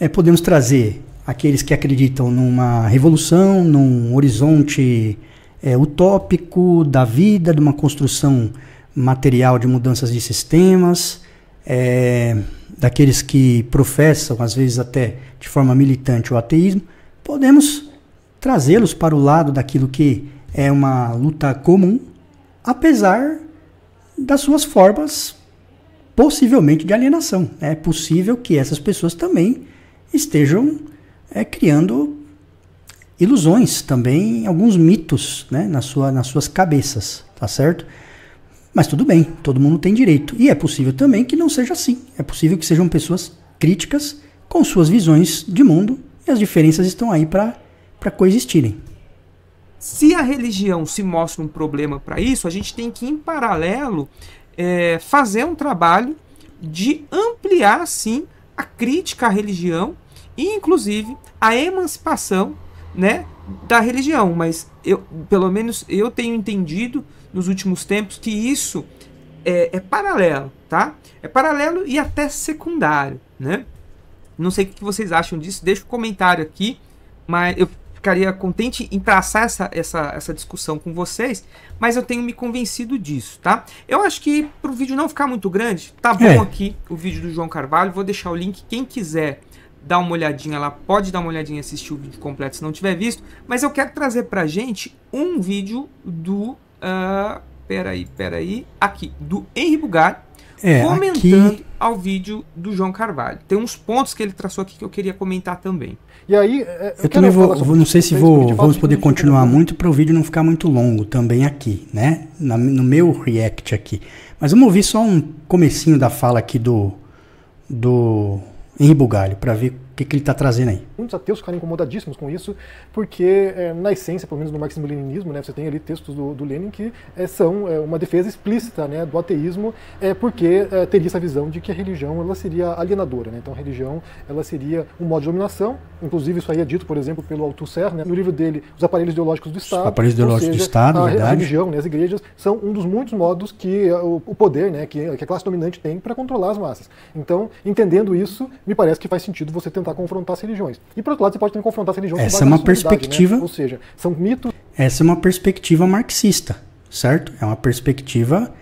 É, podemos trazer aqueles que acreditam numa revolução, num horizonte é, utópico da vida, de uma construção material de mudanças de sistemas, é, daqueles que professam, às vezes até de forma militante, o ateísmo, podemos trazê-los para o lado daquilo que é uma luta comum, apesar das suas formas possivelmente de alienação. É possível que essas pessoas também estejam é, criando ilusões também, alguns mitos né, na sua, nas suas cabeças, tá certo? Mas tudo bem, todo mundo tem direito. E é possível também que não seja assim. É possível que sejam pessoas críticas com suas visões de mundo e as diferenças estão aí para coexistirem. Se a religião se mostra um problema para isso, a gente tem que, em paralelo, é, fazer um trabalho de ampliar, sim, a crítica à religião e, inclusive, a emancipação né, da religião. Mas, eu, pelo menos, eu tenho entendido nos últimos tempos que isso é, é paralelo, tá? É paralelo e até secundário, né? Não sei o que vocês acham disso, deixa um comentário aqui, mas eu ficaria contente em traçar essa, essa, essa discussão com vocês, mas eu tenho me convencido disso, tá? Eu acho que para o vídeo não ficar muito grande, tá bom é. aqui o vídeo do João Carvalho, vou deixar o link, quem quiser dar uma olhadinha lá, pode dar uma olhadinha e assistir o vídeo completo se não tiver visto, mas eu quero trazer pra gente um vídeo do, uh, peraí, peraí, aqui, do Henri Bugatti, é, comentando aqui... ao vídeo do João Carvalho. Tem uns pontos que ele traçou aqui que eu queria comentar também. E aí, é, eu, eu também vou, vou, não sei se vou, vamos poder continuar muito para o vídeo não ficar muito longo também aqui, né? Na, no meu react aqui. Mas vamos ouvir só um comecinho da fala aqui do do Henri Bugalho para ver que, que ele está trazendo aí? Muitos ateus ficaram incomodadíssimos com isso, porque é, na essência, pelo menos no marxismo-leninismo, né, você tem ali textos do, do Lenin que é, são é, uma defesa explícita né, do ateísmo, é, porque é, teria essa visão de que a religião ela seria alienadora. Né? Então a religião ela seria um modo de dominação, inclusive isso aí é dito, por exemplo, pelo Althusser, né, no livro dele, Os Aparelhos Ideológicos do Estado. Os aparelhos ideológicos seja, do Estado, a, verdade. A religião, né, as igrejas, são um dos muitos modos que o, o poder, né, que, que a classe dominante tem para controlar as massas. Então, entendendo isso, me parece que faz sentido você tentar confrontar as religiões. E por outro lado, você pode também confrontar as religiões Essa é uma né? perspectiva. Né? Ou seja, são mitos. Essa é uma perspectiva marxista, certo? É uma perspectiva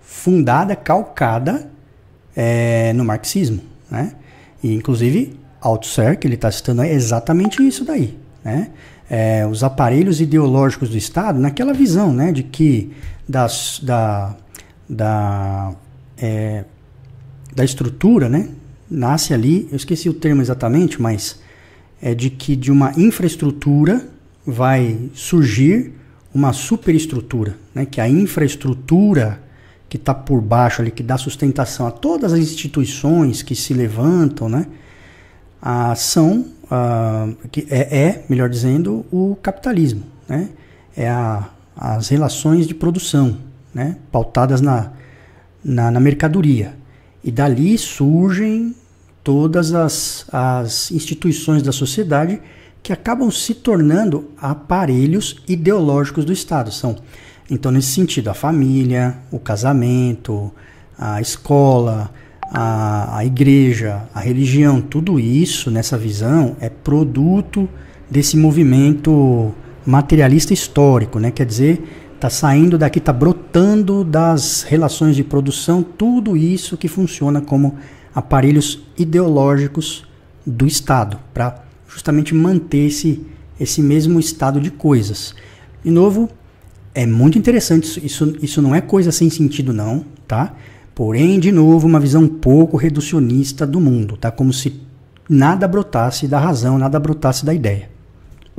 fundada, calcada é, no marxismo, né? E inclusive Althusser, que ele está citando, é exatamente isso daí, né? É, os aparelhos ideológicos do Estado, naquela visão, né, de que das, da, da, é, da estrutura, né, nasce ali, eu esqueci o termo exatamente, mas é de que de uma infraestrutura vai surgir uma superestrutura, né? que a infraestrutura que está por baixo ali, que dá sustentação a todas as instituições que se levantam, né? Ah, são, ah, que é, é, melhor dizendo, o capitalismo, né? É a, as relações de produção, né? Pautadas na, na, na mercadoria. E dali surgem todas as, as instituições da sociedade que acabam se tornando aparelhos ideológicos do Estado. São, então, nesse sentido, a família, o casamento, a escola, a, a igreja, a religião, tudo isso nessa visão é produto desse movimento materialista histórico, né? Quer dizer, está saindo daqui, está brotando das relações de produção, tudo isso que funciona como aparelhos ideológicos do Estado, para justamente manter esse, esse mesmo estado de coisas. De novo, é muito interessante, isso, isso, isso não é coisa sem sentido não, tá? Porém, de novo, uma visão um pouco reducionista do mundo, tá? Como se nada brotasse da razão, nada brotasse da ideia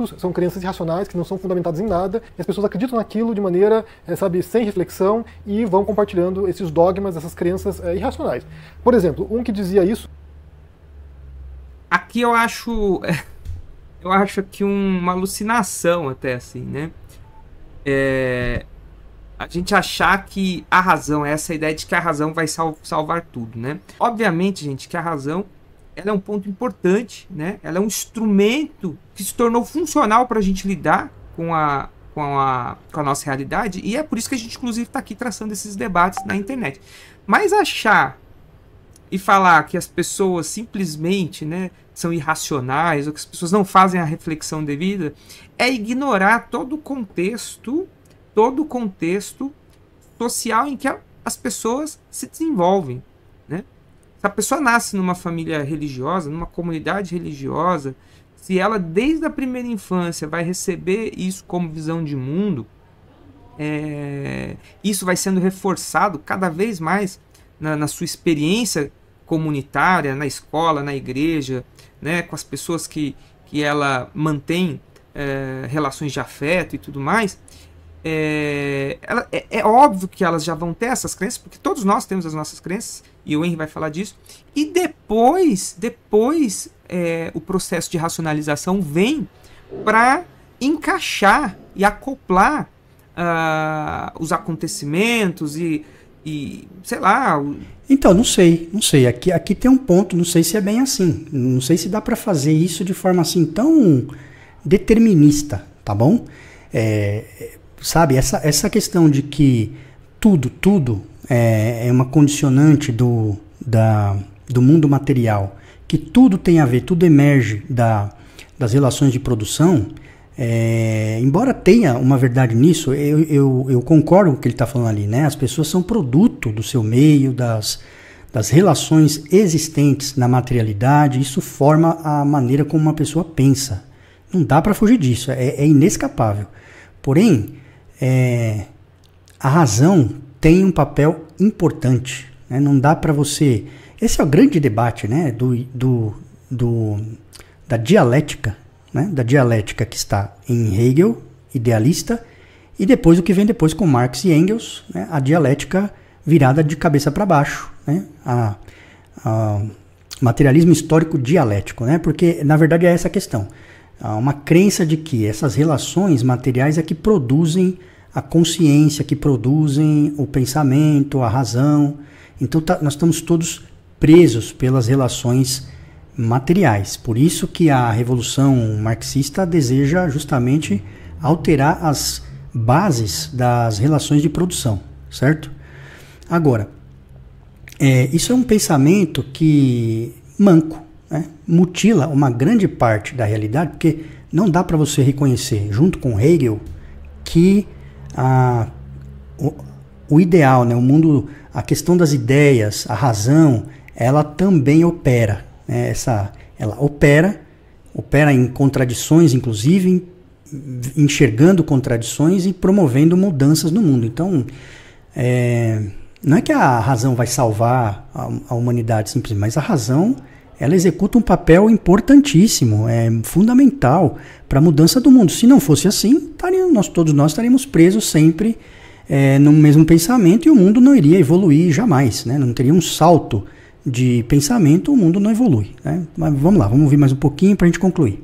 são crenças irracionais que não são fundamentadas em nada, e as pessoas acreditam naquilo de maneira, é, sabe, sem reflexão e vão compartilhando esses dogmas, essas crenças é, irracionais. Por exemplo, um que dizia isso aqui eu acho. [laughs] Eu acho um, uma alucinação, até assim, né? É, a gente achar que a razão, essa ideia de que a razão vai sal, salvar tudo, né? Obviamente, gente, que a razão ela é um ponto importante, né? Ela é um instrumento que se tornou funcional para a gente lidar com a, com, a, com a nossa realidade e é por isso que a gente, inclusive, está aqui traçando esses debates na internet. Mas achar e falar que as pessoas simplesmente né, são irracionais ou que as pessoas não fazem a reflexão devida é ignorar todo o contexto, todo o contexto social em que as pessoas se desenvolvem. Né? Se a pessoa nasce numa família religiosa, numa comunidade religiosa, se ela desde a primeira infância vai receber isso como visão de mundo, é, isso vai sendo reforçado cada vez mais na, na sua experiência comunitária, na escola, na igreja, né, com as pessoas que, que ela mantém é, relações de afeto e tudo mais, é, ela, é, é, óbvio que elas já vão ter essas crenças, porque todos nós temos as nossas crenças, e o Henry vai falar disso. E depois, depois é, o processo de racionalização vem para encaixar e acoplar uh, os acontecimentos e e sei lá. O... Então, não sei, não sei. Aqui, aqui tem um ponto, não sei se é bem assim. Não sei se dá para fazer isso de forma assim tão determinista, tá bom? É, sabe, essa, essa questão de que tudo, tudo é, é uma condicionante do, da, do mundo material, que tudo tem a ver, tudo emerge da, das relações de produção, é, embora tenha uma verdade nisso, eu, eu, eu concordo com o que ele está falando ali, né? As pessoas são produto do seu meio, das, das relações existentes na materialidade, isso forma a maneira como uma pessoa pensa. Não dá para fugir disso, é, é, inescapável. Porém, é, a razão tem um papel importante. Né? Não dá para você. Esse é o grande debate né? do, do, do da dialética né, da dialética que está em Hegel, idealista, e depois o que vem depois com Marx e Engels, né, a dialética virada de cabeça para baixo, né, a, a materialismo histórico dialético, né, porque na verdade é essa a questão. Há uma crença de que essas relações materiais é que produzem a consciência, que produzem o pensamento, a razão. Então tá, nós estamos todos presos pelas relações materiais. Por isso que a revolução marxista deseja justamente alterar as bases das relações de produção, certo? Agora, é, isso é um pensamento que manco, né? mutila uma grande parte da realidade, porque não dá para você reconhecer, junto com Hegel, que a, o, o ideal, né? o mundo, a questão das ideias, a razão, ela também opera né, essa, ela opera, opera em contradições, inclusive, enxergando contradições e promovendo mudanças no mundo. Então, é, não é que a razão vai salvar a, a humanidade simplesmente, mas a razão ela executa um papel importantíssimo, é fundamental para a mudança do mundo. Se não fosse assim, nós, todos nós estaríamos presos sempre é, no mesmo pensamento e o mundo não iria evoluir jamais, né? não teria um salto de pensamento, o mundo não evolui. Né? Mas vamos lá, vamos ouvir mais um pouquinho para a gente concluir.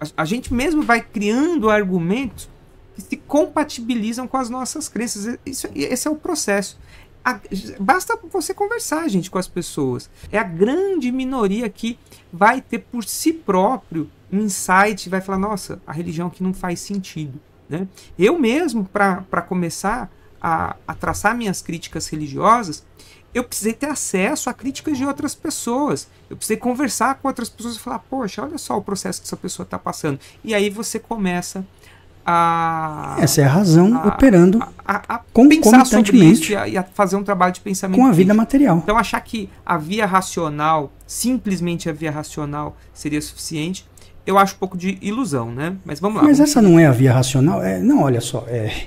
A, a, gente mesmo vai criando argumentos que se compatibilizam com as nossas crenças. Isso, esse é o processo. A, basta você conversar, gente, com as pessoas. É a grande minoria que vai ter por si próprio um insight, vai falar: nossa, a religião aqui não faz sentido. Né? Eu mesmo, para começar a, a traçar minhas críticas religiosas, eu precisei ter acesso a críticas de outras pessoas. Eu precisei conversar com outras pessoas e falar, poxa, olha só o processo que essa pessoa está passando. E aí você começa a. Essa é a razão a, operando a, a, a isso e a, e a, fazer um trabalho de pensamento. Com a vida material. Então achar que a via racional, simplesmente a via racional, seria suficiente. Eu acho um pouco de ilusão, né? Mas vamos lá. Mas vamos essa não é a via racional? É, não, olha só. É,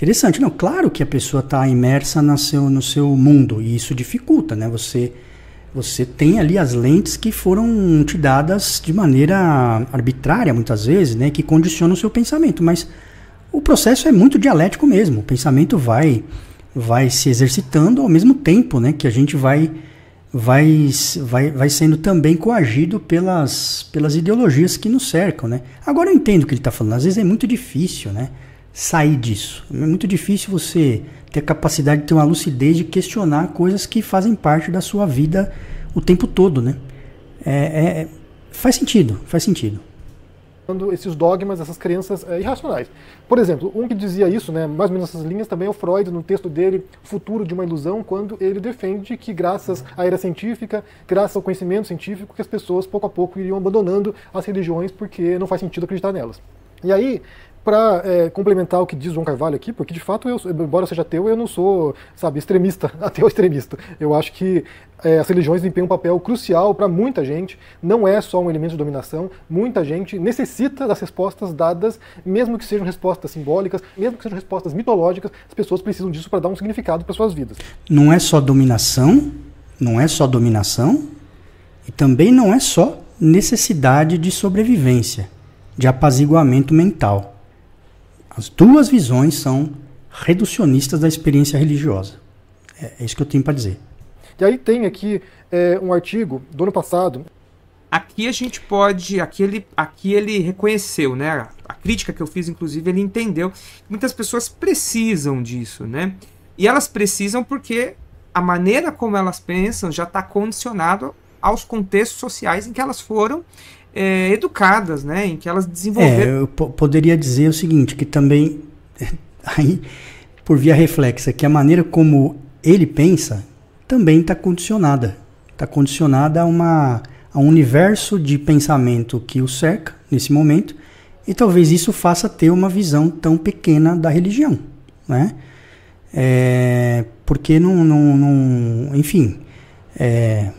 Interessante. Não, claro que a pessoa está imersa no seu, no seu mundo e isso dificulta, né? Você, você tem ali as lentes que foram te dadas de maneira arbitrária, muitas vezes, né? Que condicionam o seu pensamento. Mas o processo é muito dialético mesmo. O pensamento vai, vai se exercitando ao mesmo tempo, né? Que a gente vai vai, vai, vai sendo também coagido pelas, pelas ideologias que nos cercam, né? Agora eu entendo o que ele está falando. Às vezes é muito difícil, né? Sair disso. É muito difícil você ter a capacidade de ter uma lucidez de questionar coisas que fazem parte da sua vida o tempo todo, né? É, é, faz sentido, faz sentido esses dogmas, essas crenças é, irracionais. Por exemplo, um que dizia isso, né, mais ou menos essas linhas, também é o Freud, no texto dele, Futuro de uma Ilusão, quando ele defende que graças à era científica, graças ao conhecimento científico, que as pessoas pouco a pouco iriam abandonando as religiões porque não faz sentido acreditar nelas. E aí, para é, complementar o que diz João Carvalho aqui, porque de fato, eu, embora seja ateu, eu não sou, sabe, extremista, [laughs] ateu extremista. Eu acho que é, as religiões desempenham um papel crucial para muita gente, não é só um elemento de dominação, muita gente necessita das respostas dadas, mesmo que sejam respostas simbólicas, mesmo que sejam respostas mitológicas, as pessoas precisam disso para dar um significado para suas vidas. Não é só dominação, não é só dominação, e também não é só necessidade de sobrevivência, de apaziguamento mental as duas visões são reducionistas da experiência religiosa. É, é isso que eu tenho para dizer. E aí tem aqui é, um artigo do ano passado. Aqui a gente pode, aqui ele, aqui ele reconheceu, né? A crítica que eu fiz, inclusive, ele entendeu. Muitas pessoas precisam disso, né? E elas precisam porque a maneira como elas pensam já está condicionado aos contextos sociais em que elas foram é, educadas, né? Em que elas desenvolveram. É, eu poderia dizer o seguinte, que também, [laughs] aí, por via reflexa, que a maneira como ele pensa também está condicionada. Está condicionada a, uma, a um universo de pensamento que o cerca nesse momento, e talvez isso faça ter uma visão tão pequena da religião, né? É, porque não, não, não enfim, é,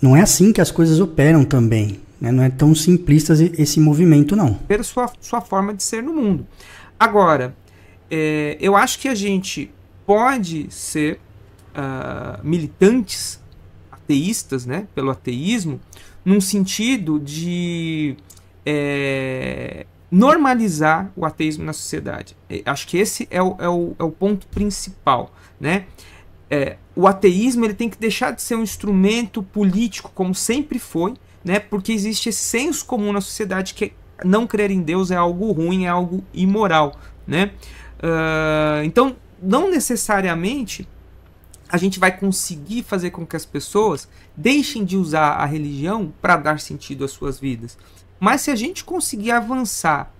não é assim que as coisas operam também. Né? Não é tão simplista esse movimento, não. Pela sua, sua forma de ser no mundo. Agora, é, eu acho que a gente pode ser uh, militantes ateístas, né, pelo ateísmo, num sentido de é, normalizar o ateísmo na sociedade. É, acho que esse é o, é o, é o ponto principal, né? É, o ateísmo ele tem que deixar de ser um instrumento político como sempre foi, né? Porque existe esse senso comum na sociedade que não crer em Deus é algo ruim, é algo imoral, né? Uh, então, não necessariamente a gente vai conseguir fazer com que as pessoas deixem de usar a religião para dar sentido às suas vidas. Mas se a gente conseguir avançar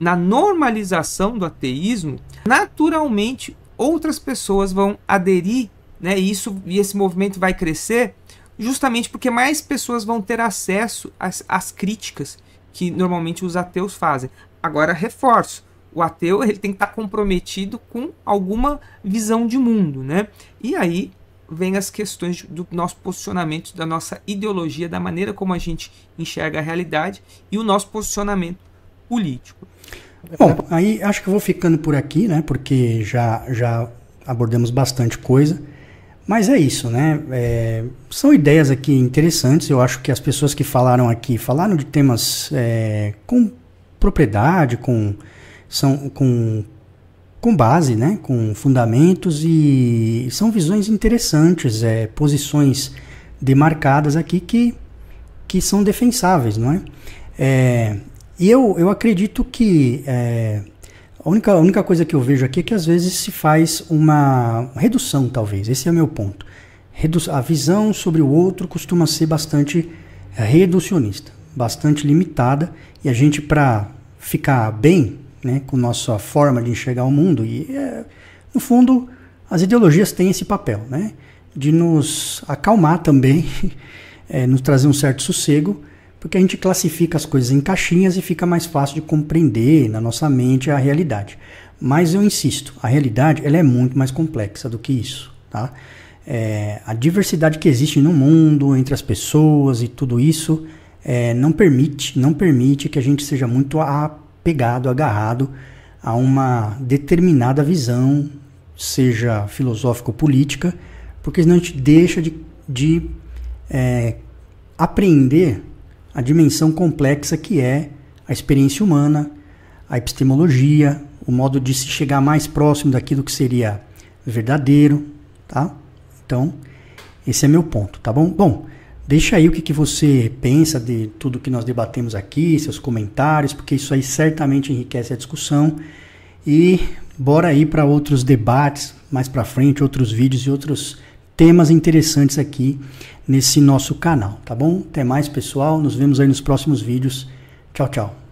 na normalização do ateísmo, naturalmente outras pessoas vão aderir, né? E isso e esse movimento vai crescer justamente porque mais pessoas vão ter acesso às, às críticas que normalmente os ateus fazem. Agora, reforço, o ateu ele tem que estar comprometido com alguma visão de mundo, né? E aí vem as questões do nosso posicionamento, da nossa ideologia, da maneira como a gente enxerga a realidade e o nosso posicionamento político. Bom, aí acho que eu vou ficando por aqui, né? Porque já, já abordamos bastante coisa. Mas é isso, né? É, são ideias aqui interessantes. Eu acho que as pessoas que falaram aqui falaram de temas é, com propriedade, com, são, com, com base, né? com fundamentos e são visões interessantes, é, posições demarcadas aqui que, que são defensáveis, não é? é e eu, eu acredito que é, a única, a única coisa que eu vejo aqui é que às vezes se faz uma redução, talvez. Esse é o meu ponto. Redu a visão sobre o outro costuma ser bastante é, reducionista, bastante limitada, e a gente, para ficar bem né, com nossa forma de enxergar o mundo, e é, no fundo, as ideologias têm esse papel, né, de nos acalmar também, é, [laughs] nos trazer um certo sossego porque a gente classifica as coisas em caixinhas e fica mais fácil de compreender na nossa mente a realidade. Mas eu insisto, a realidade ela é muito mais complexa do que isso, tá? É, a diversidade que existe no mundo entre as pessoas e tudo isso é, não permite, não permite que a gente seja muito apegado, agarrado a uma determinada visão, seja filosófica ou política, porque senão a gente deixa de, de é, apreender a dimensão complexa que é a experiência humana, a epistemologia, o modo de se chegar mais próximo daquilo que seria verdadeiro, tá? Então, Esse é meu ponto, tá bom? Bom, deixa aí o que, que você pensa de tudo que nós debatemos aqui, seus comentários, porque isso aí certamente enriquece a discussão. E bora aí para outros debates mais para frente, outros vídeos e outros temas interessantes aqui nesse nosso canal, tá bom? Até mais, pessoal. Nos vemos aí nos próximos vídeos. Tchau, tchau.